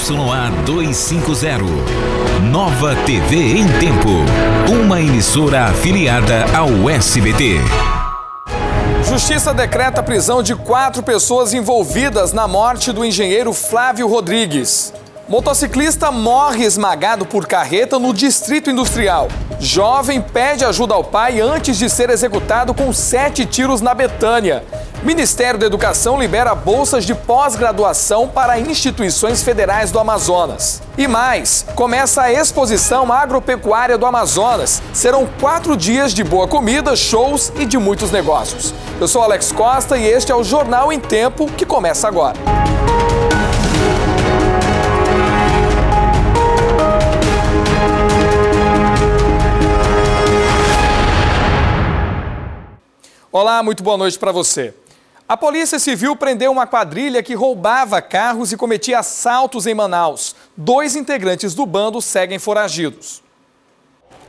ZYA 250. Nova TV em Tempo. Uma emissora afiliada ao SBT. Justiça decreta a prisão de quatro pessoas envolvidas na morte do engenheiro Flávio Rodrigues. Motociclista morre esmagado por carreta no Distrito Industrial. Jovem pede ajuda ao pai antes de ser executado com sete tiros na Betânia. Ministério da Educação libera bolsas de pós-graduação para instituições federais do Amazonas. E mais, começa a exposição agropecuária do Amazonas. Serão quatro dias de boa comida, shows e de muitos negócios. Eu sou Alex Costa e este é o Jornal em Tempo que começa agora. Olá, muito boa noite para você. A Polícia Civil prendeu uma quadrilha que roubava carros e cometia assaltos em Manaus. Dois integrantes do bando seguem foragidos.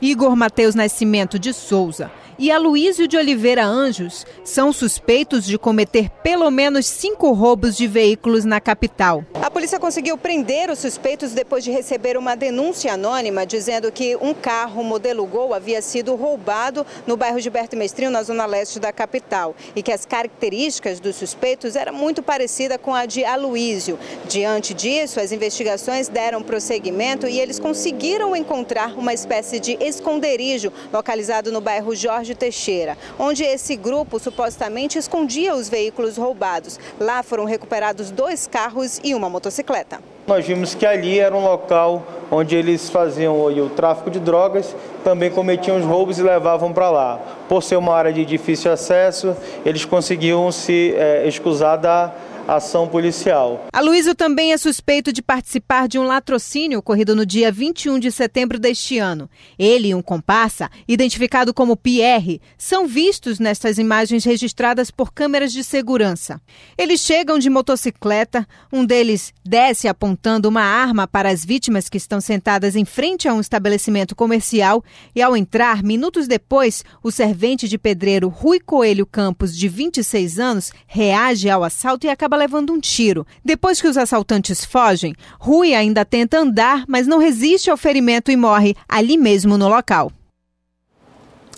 Igor Mateus Nascimento de Souza e Aloísio de Oliveira Anjos são suspeitos de cometer pelo menos cinco roubos de veículos na capital. A polícia conseguiu prender os suspeitos depois de receber uma denúncia anônima dizendo que um carro modelo Gol havia sido roubado no bairro Gilberto Mestrinho, na zona leste da capital, e que as características dos suspeitos eram muito parecidas com a de Aloísio. Diante disso, as investigações deram prosseguimento e eles conseguiram encontrar uma espécie de esconderijo localizado no bairro Jorge de Teixeira, onde esse grupo supostamente escondia os veículos roubados. Lá foram recuperados dois carros e uma motocicleta. Nós vimos que ali era um local onde eles faziam o tráfico de drogas, também cometiam os roubos e levavam para lá. Por ser uma área de difícil acesso, eles conseguiam se é, excusar da ação policial. Aloysio também é suspeito de participar de um latrocínio ocorrido no dia 21 de setembro deste ano. Ele e um comparsa, identificado como Pierre, são vistos nestas imagens registradas por câmeras de segurança. Eles chegam de motocicleta, um deles desce apontando uma arma para as vítimas que estão sentadas em frente a um estabelecimento comercial e ao entrar, minutos depois, o servente de pedreiro Rui Coelho Campos, de 26 anos, reage ao assalto e acaba levando um tiro. Depois que os assaltantes fogem, Rui ainda tenta andar, mas não resiste ao ferimento e morre ali mesmo no local.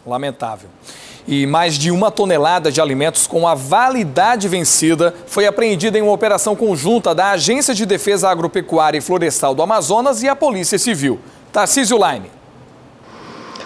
Lamentável. E mais de uma tonelada de alimentos com a validade vencida foi apreendida em uma operação conjunta da Agência de Defesa Agropecuária e Florestal do Amazonas e a Polícia Civil. Tarcísio Laine.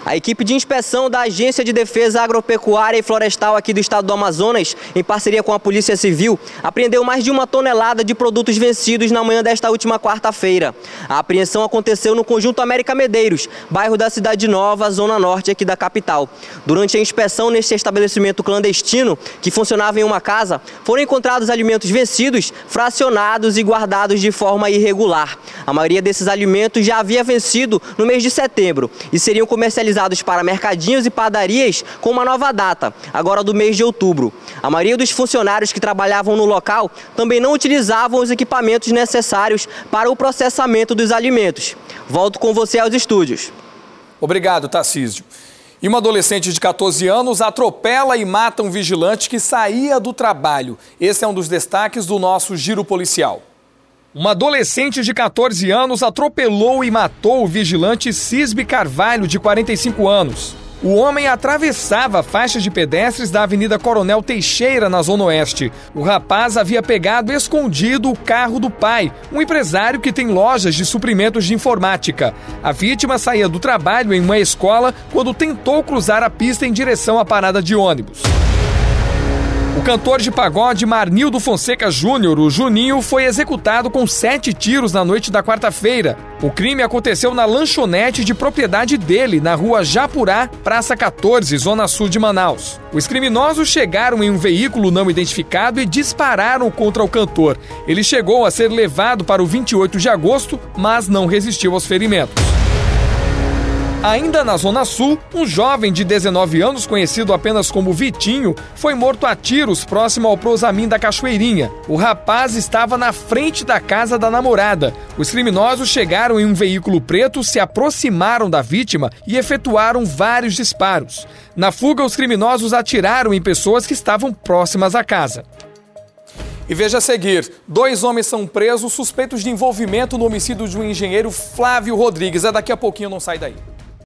A equipe de inspeção da Agência de Defesa Agropecuária e Florestal aqui do estado do Amazonas, em parceria com a Polícia Civil, apreendeu mais de uma tonelada de produtos vencidos na manhã desta última quarta-feira. A apreensão aconteceu no conjunto América Medeiros, bairro da Cidade Nova, zona norte aqui da capital. Durante a inspeção neste estabelecimento clandestino, que funcionava em uma casa, foram encontrados alimentos vencidos, fracionados e guardados de forma irregular. A maioria desses alimentos já havia vencido no mês de setembro e seriam comercializados utilizados para mercadinhos e padarias com uma nova data, agora do mês de outubro. A maioria dos funcionários que trabalhavam no local também não utilizavam os equipamentos necessários para o processamento dos alimentos. Volto com você aos estúdios. Obrigado, Tarcísio. E uma adolescente de 14 anos atropela e mata um vigilante que saía do trabalho. Esse é um dos destaques do nosso giro policial. Uma adolescente de 14 anos atropelou e matou o vigilante Cisbe Carvalho, de 45 anos. O homem atravessava a faixa de pedestres da Avenida Coronel Teixeira, na Zona Oeste. O rapaz havia pegado escondido o carro do pai, um empresário que tem lojas de suprimentos de informática. A vítima saía do trabalho em uma escola quando tentou cruzar a pista em direção à parada de ônibus. O cantor de pagode Marnildo Fonseca Júnior, o Juninho, foi executado com sete tiros na noite da quarta-feira. O crime aconteceu na lanchonete de propriedade dele, na rua Japurá, Praça 14, Zona Sul de Manaus. Os criminosos chegaram em um veículo não identificado e dispararam contra o cantor. Ele chegou a ser levado para o 28 de agosto, mas não resistiu aos ferimentos. Ainda na Zona Sul, um jovem de 19 anos, conhecido apenas como Vitinho, foi morto a tiros próximo ao Prosamin da Cachoeirinha. O rapaz estava na frente da casa da namorada. Os criminosos chegaram em um veículo preto, se aproximaram da vítima e efetuaram vários disparos. Na fuga, os criminosos atiraram em pessoas que estavam próximas à casa. E veja a seguir: dois homens são presos suspeitos de envolvimento no homicídio de um engenheiro Flávio Rodrigues. É daqui a pouquinho, não sai daí.